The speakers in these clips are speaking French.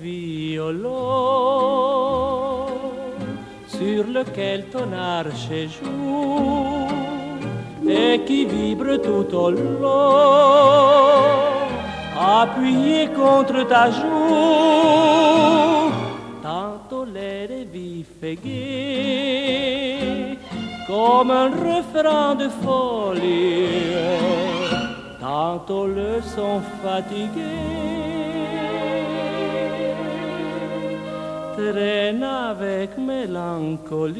violon sur lequel ton arche joue et qui vibre tout au long, appuyé contre ta joue. Tantôt l'air est vif et gai, comme un refrain de folie, tantôt le son fatigué traîne avec mélancolie.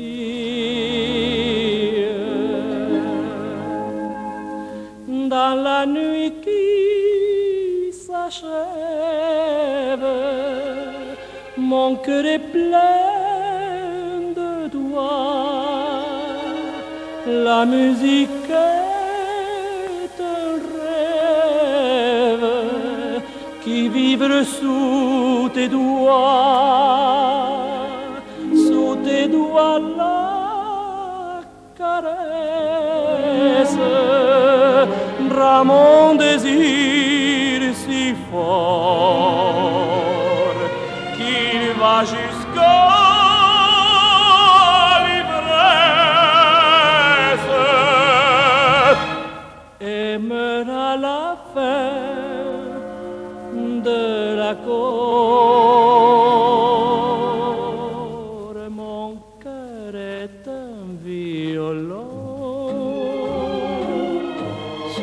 Dans la nuit qui s'achève, mon cœur est plein de doigts. La musique qui vibre sous tes doigts tes doigts la caresse. Rend mon désir si fort qu'il va jusqu'à l'ivresse. Et à la fin de la côte.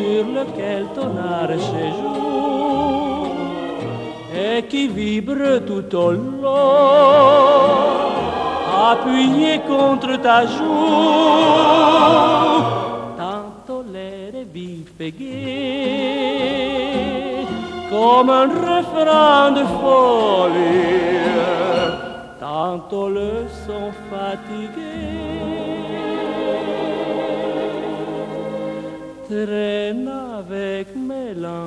sur lequel ton arche joue et qui vibre tout au long, appuyé contre ta joue. Tantôt l'air est vif et gai, comme un refrain de folie, tantôt le son fatigué traîne avec mélancolie.